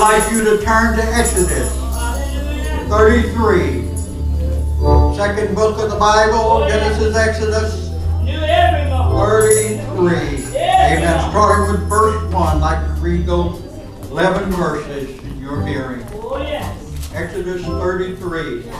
I'd like you to turn to Exodus 33. Second book of the Bible, Genesis, Exodus 33. Amen. Starting with verse 1, I'd like to read those 11 verses in your hearing. Exodus 33.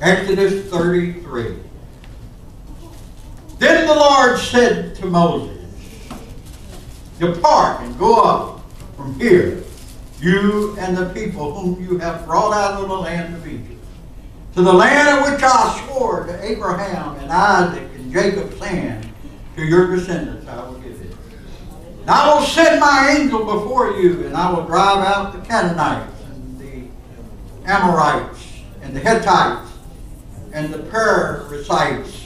Exodus 33. Then the Lord said to Moses, Depart and go up from here, you and the people whom you have brought out of the land of Egypt, to the land of which I swore to Abraham and Isaac and Jacob, saying, To your descendants I will give it. And I will send my angel before you, and I will drive out the Canaanites and the Amorites and the Hittites and the Perizzites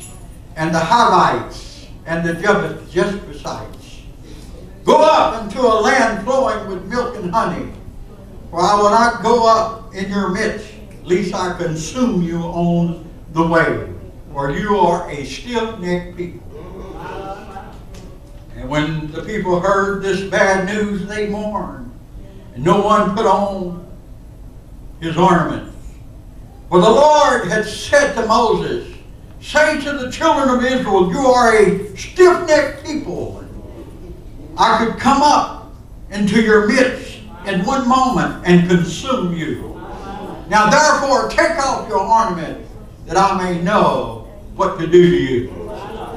and the Hivites and the Jebusites. Go up into a land flowing with milk and honey, for I will not go up in your midst, lest I consume you on the way, for you are a stiff-necked people. And when the people heard this bad news, they mourned, and no one put on his ornaments. For the Lord had said to Moses, Say to the children of Israel, You are a stiff-necked people. I could come up into your midst in one moment and consume you. Now therefore take off your ornament that I may know what to do to you.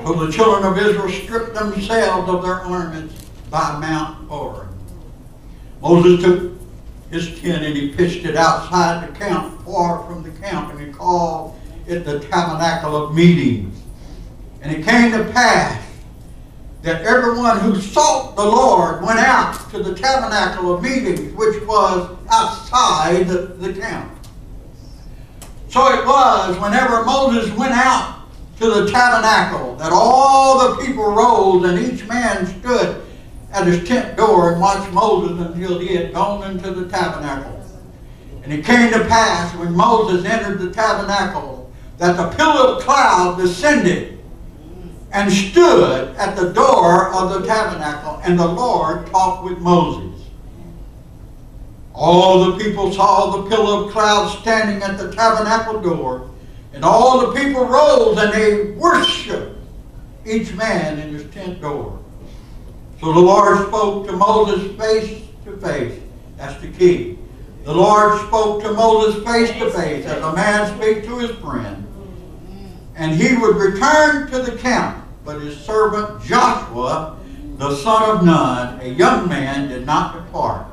So the children of Israel stripped themselves of their ornaments by Mount Horeb. Moses took his tent and he pitched it outside the camp, far from the camp, and he called it the tabernacle of meetings. And it came to pass that everyone who sought the Lord went out to the tabernacle of meetings, which was outside the, the camp. So it was whenever Moses went out to the tabernacle that all the people rose and each man stood at his tent door and watched Moses until he had gone into the tabernacle. And it came to pass when Moses entered the tabernacle that the pillar of cloud descended and stood at the door of the tabernacle, and the Lord talked with Moses. All the people saw the pillar of cloud standing at the tabernacle door, and all the people rose and they worshiped each man in his tent door. So the Lord spoke to Moses face to face. That's the key. The Lord spoke to Moses face to face as a man speaks to his friend. And he would return to the camp, but his servant Joshua, the son of Nun, a young man, did not depart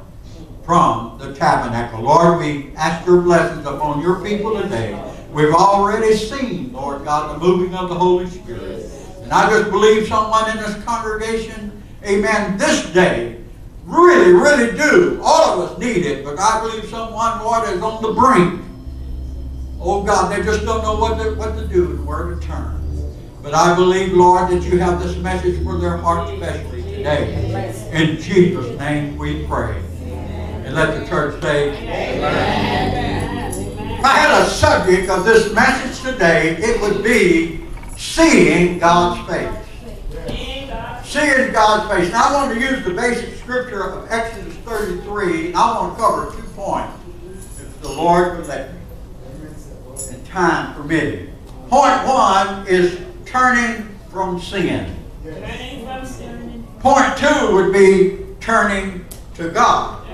from the tabernacle. Lord, we ask your blessings upon your people today. We've already seen, Lord God, the moving of the Holy Spirit. And I just believe someone in this congregation, amen, this day, really, really do. All of us need it, but I believe someone, Lord, is on the brink. Oh God, they just don't know what to, what to do and where to turn. But I believe, Lord, that you have this message for their heart especially today. In Jesus' name we pray. And let the church say, Amen. If I had a subject of this message today, it would be seeing God's face. Seeing God's face. Now I want to use the basic scripture of Exodus 33, and I want to cover two points. If the Lord would let me. Time permitting. Point one is turning from sin. Point two would be turning to God.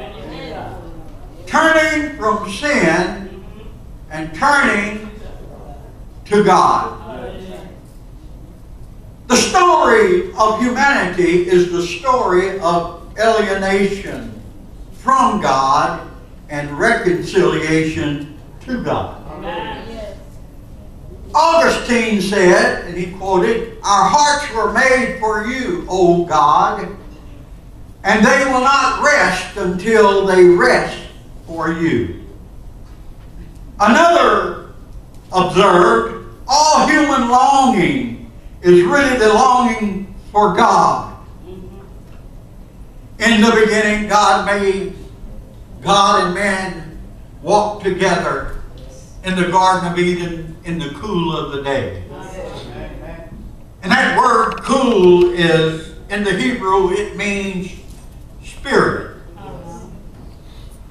Turning from sin and turning to God. The story of humanity is the story of alienation from God and reconciliation to God. Augustine said, and he quoted, Our hearts were made for you, O God, and they will not rest until they rest for you. Another observed, all human longing is really the longing for God. In the beginning, God made God and man walk together in the Garden of Eden in the cool of the day. And that word cool is, in the Hebrew, it means spirit.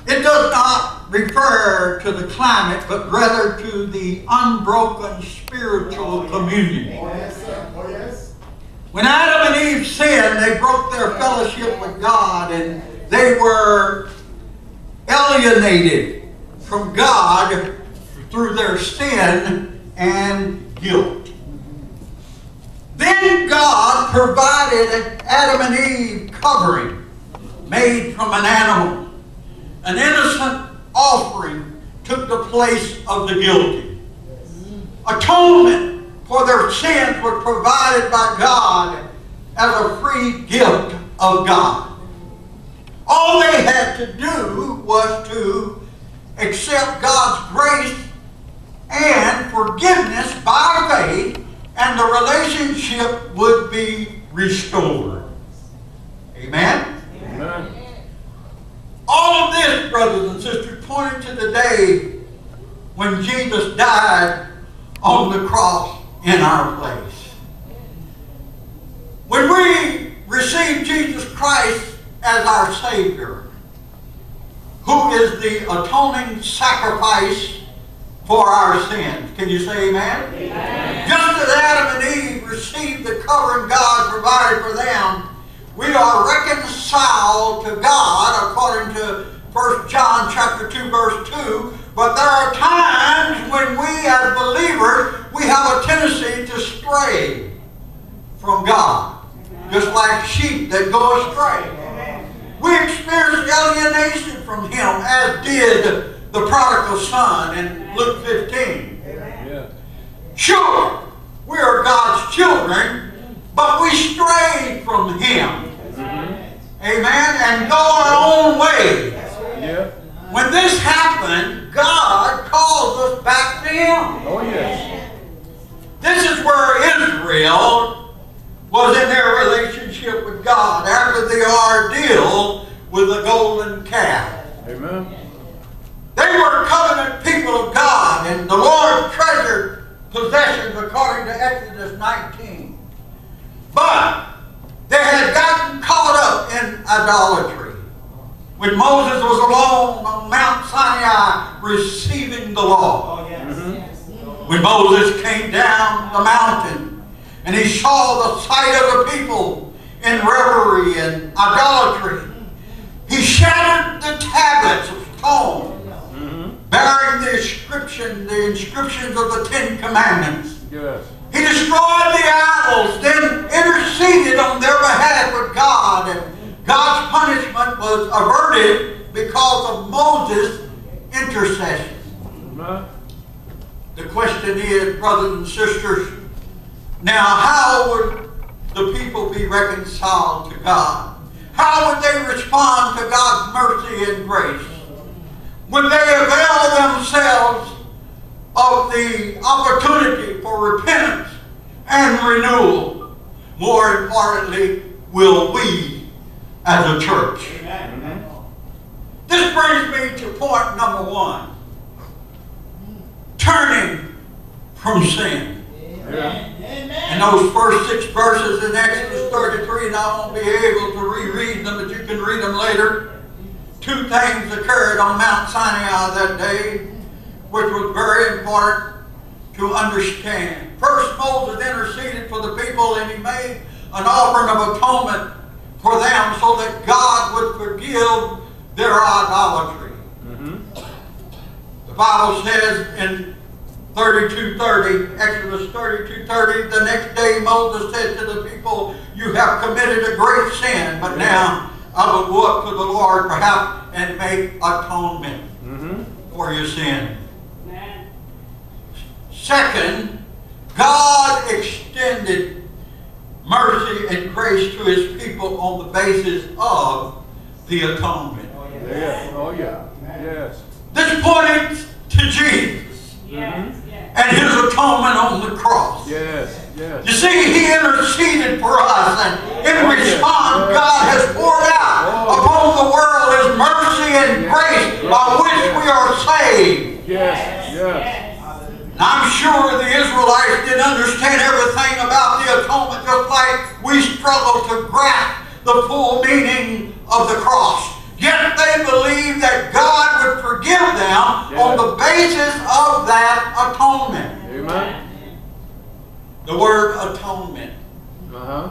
It does not refer to the climate, but rather to the unbroken spiritual communion. When Adam and Eve sinned, they broke their fellowship with God and they were alienated from God through their sin and guilt. Then God provided Adam and Eve covering made from an animal. An innocent offering took the place of the guilty. Atonement for their sins was provided by God as a free gift of God. All they had to do was to accept God's grace and forgiveness by faith, and the would be restored. Amen? Amen. All of this, brothers and sisters, pointed to the day when Jesus died on the cross in our place. When we receive Jesus Christ as our Savior, who is the atoning sacrifice for our sins. Can you say amen? amen? Just as Adam and Eve received the covering God provided for them, we are reconciled to God according to 1 John chapter 2 verse 2. But there are times when we as believers, we have a tendency to stray from God. Just like sheep that go astray. We experience alienation from Him as did the prodigal son in Luke 15. Yeah. Sure, we are God's children, but we stray from Him. Mm-hmm. Amen. And go our own way. Yeah. When this happened, God calls us back to Him. Oh, yes. This is where Israel was in their relationship with God after the ordeal with the golden calf. Amen. They were covenant people of God, and the Lord treasured possessions according to Exodus 19. But they had gotten caught up in idolatry. When Moses was alone on Mount Sinai receiving the law. Oh, yes. Mm-hmm. When Moses came down the mountain and he saw the sight of the people in revelry and idolatry, he shattered the tablets of stone mm-hmm. bearing the inscription, the inscriptions of the Ten Commandments. Yes. He destroyed the idols, then interceded on their behalf with God, and God's punishment was averted because of Moses' intercession. The question is, brothers and sisters, now how would the people be reconciled to God? How would they respond to God's mercy and grace? Would they avail themselves of the opportunity for repentance and renewal? More importantly, will we as a church? This brings me to point number one. Turning from sin. Yeah. And those first six verses in Exodus 33, and I won't be able to reread them, but you can read them later. Two things occurred on Mount Sinai that day, which was very important to understand. First, Moses interceded for the people, and he made an offering of atonement for them so that God would forgive their idolatry. The Bible says in 32.30, Exodus 32.30, the next day Moses said to the people, you have committed a great sin, but now I will go up to the Lord perhaps and make atonement Mm-hmm. for your sin. Second, God extended mercy and grace to his people on the basis of the atonement. Oh, yeah. Oh, yeah. Yes. This pointed to Jesus Yes, yes. and his atonement on the cross. Yes. Yes. You see, he interceded for us, and in Oh, response, Yes. God has poured out Oh. upon the world his mercy and Yes. grace by Yes. which we are saved. Yes. Yes. I'm sure the Israelites didn't understand everything about the atonement just like we struggle to grasp the full meaning of the cross. Yet they believed that God would forgive them on the basis of that atonement. Amen. The word atonement Uh-huh.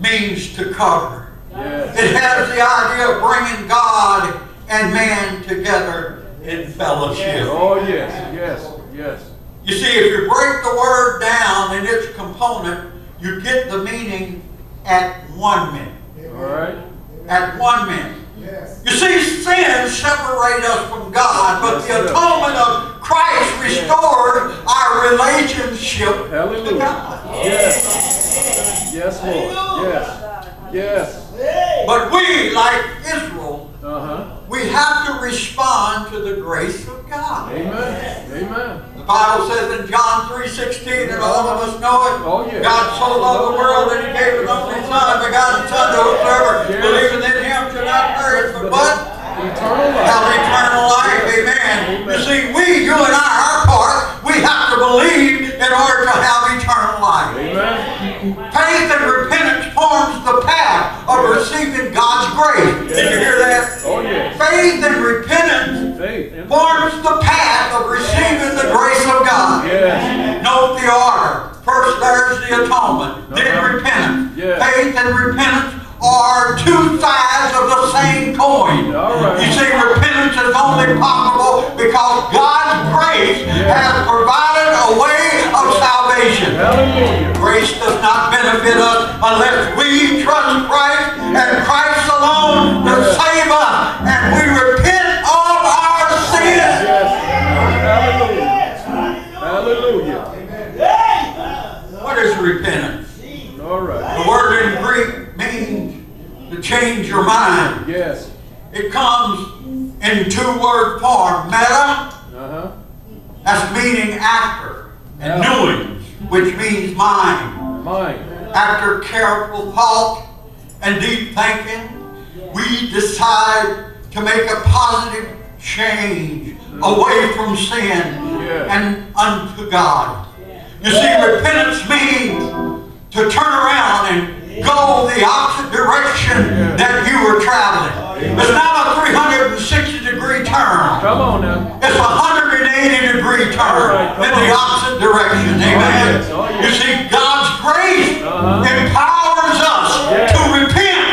means to cover. Yes. It has the idea of bringing God and man together in fellowship. Oh, yes, yes, yes. You see, if you break the word down in its component, you get the meaning at one minute. All right. At one minute. Yes. You see, sin separates us from God, but Yes, the atonement of Christ restored our relationship to Hallelujah. God. Yes. Yes, Lord. Yes. Yes. But we, like Israel, Uh-huh. we have to respond to the grace of God. Amen. Amen. The Bible says in John 3.16, and all of us know it, Oh, yes. God so loved the world that he gave his only Son, begotten Son, to whosoever Yes. believeth in him should not perish, but what? Eternal life. Have eternal life. Amen. You see, we, you and I, our part, we have to believe in order to have eternal life. Amen. Faith and repentance forms the path of receiving God's and repentance are two sides of the same coin. Right. You see, repentance is only possible because God's grace has provided a way of salvation. Hallelujah. Grace does not benefit us unless we trust Christ and Christ alone to save us and we repent of our sins. Yes. Hallelujah. Hallelujah. What is repentance? All right. The word in Greek means to change your mind. Yes. It comes in two word form, meta, Uh-huh. that's meaning after, and doings, which means mind. Mine. After careful thought and deep thinking, we decide to make a positive change away from sin and unto God. You see, repentance means to turn around not a 360 degree turn. Come on now. It's a 180 degree turn right, in the opposite direction. Amen. yes, oh, yes. You see, God's grace Uh-huh. empowers us Yes. to repent.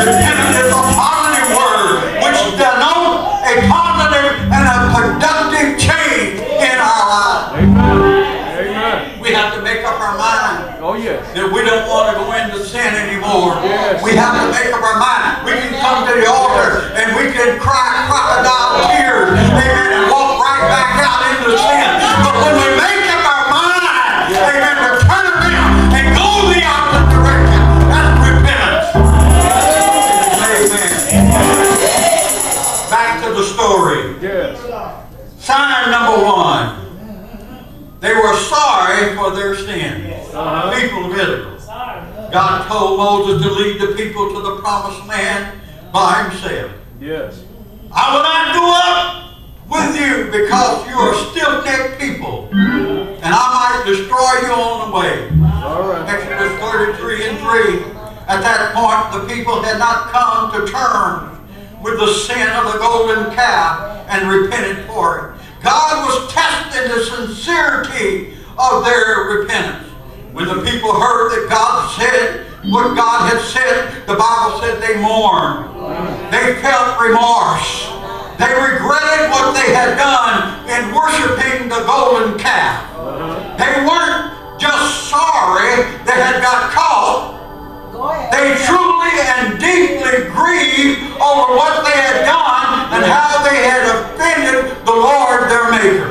Repentance is a positive word which denotes a positive and a productive change in our lives. Amen. Amen. We have to make up our mind Oh, yes. that we don't want to go into sin anymore. Yes. We have to make up our mind. We can come to the altar and we can cry by himself. Yes. I will not go up with you because you are stiff-necked people, and I might destroy you on the way. All right. Exodus 33 and 3. At that point, the people had not come to terms with the sin of the golden calf and repented for it. God was testing the sincerity of their repentance. When the people heard that God said what God had said, the Bible said they mourned. They felt remorse. They regretted what they had done in worshiping the golden calf. They weren't just sorry they had got caught. They truly and deeply grieved over what they had done and how they had offended the Lord their Maker.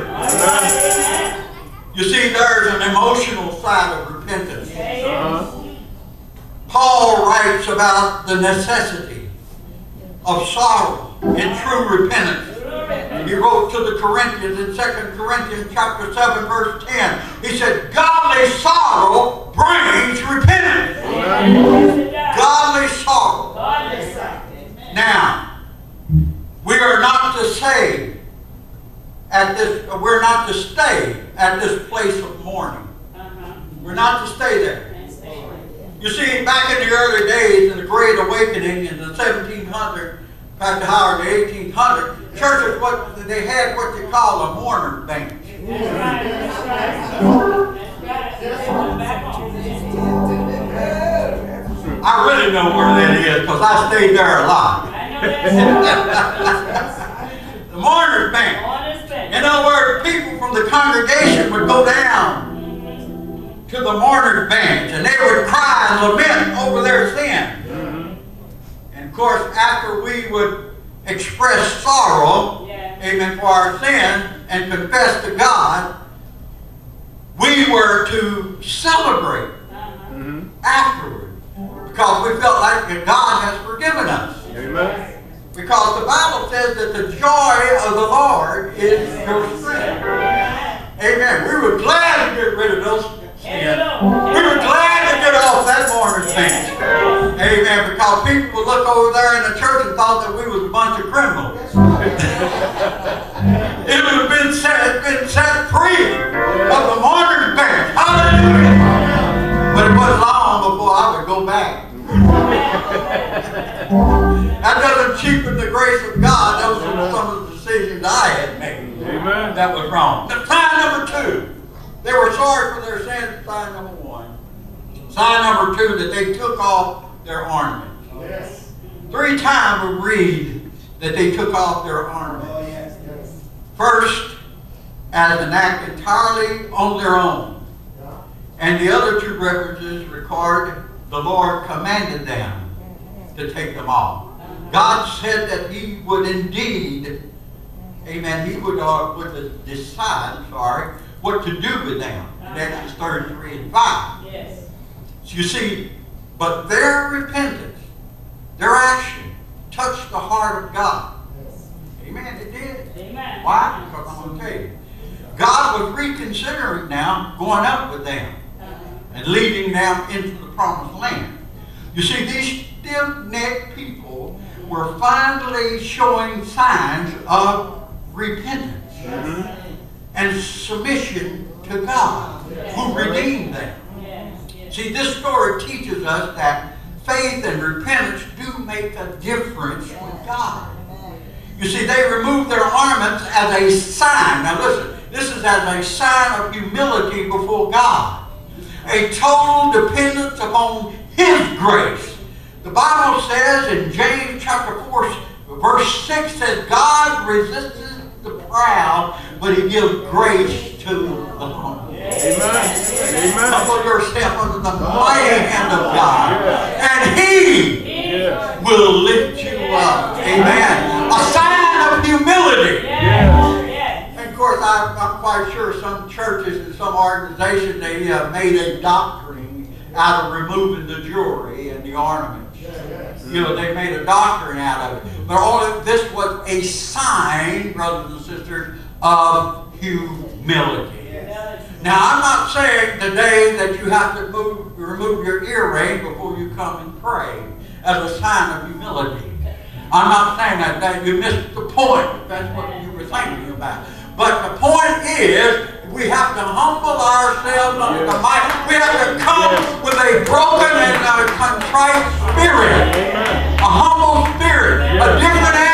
You see, there's an emotional side of repentance. Uh-huh. Paul writes about the necessity of sorrow and true repentance. He wrote to the Corinthians in 2 Corinthians chapter 7 verse 10. He said, Godly sorrow brings repentance. Godly sorrow. Now, we are not to say at this, we're not to stay at this place of mourning. We're not to stay there. You see, back in the early days, in the Great Awakening in the 1700s, back to Howard, the 1800s, churches, what, they had what they call a mourner bench. I really know where that is, because I stayed there a lot. The mourner's bench. In other words, people from the congregation would go down to the mourner's bench and they would cry and lament over their sin. And of course, after we would express sorrow, amen, for our sin and confess to God, we were to celebrate uh-huh. mm-hmm. afterward because we felt like that God has forgiven us. Amen. Because the Bible says that the joy of the Lord is your strength. Amen. We were glad to get rid of those We were glad to get off that mourner's bench. Amen. Because people would look over there in the church and thought that we was a bunch of criminals. it would have been set, been set free of the mourner's bench. Hallelujah. But it wasn't long before I would go back. That doesn't cheapen the grace of God. Those were some of the decisions I had made. Amen. That was wrong. The sign number two. They were sorry for their sins. Sign number one. Sign number two, that they took off their ornaments. Three times we read that they took off their ornaments. First, as an act entirely on their own. And the other two references record the Lord commanded them to take them off. God said that He would indeed, Amen, He would, uh, would decide, sorry, what to do with them. In Exodus 33 and 5. Yes. You see, but their repentance, their action, touched the heart of God. Yes. Amen, it did. Amen. Why? Because I'm going to tell you. God was reconsidering now going up with them uh-huh. and leading them into the promised land. You see, these stiff-necked people were finally showing signs of repentance and submission to God, who redeemed them. See, this story teaches us that faith and repentance do make a difference with God. You see, they removed their ornaments as a sign. Now listen, this is as a sign of humility before God. A total dependence upon His grace. The Bible says in James chapter 4, verse 6 says, God resists proud, but He gives grace to the humble. Amen. Amen. Humble yourself under the mighty hand of God, and He will lift you up. Amen. A sign of humility. And of course, I, I'm quite sure some churches and some organizations, they have made a doctrine out of removing the jewelry and the ornaments. You know, they made a doctrine out of it. All this was a sign, brothers and sisters, of humility. Now, I'm not saying today that you have to move, remove your earring before you come and pray as a sign of humility. I'm not saying that, that you missed the point, that's what you were thinking about. But the point is, we have to humble ourselves under yes. the might. We have to come yes. with a broken and a contrite spirit, Amen. a humble spirit, yes. a different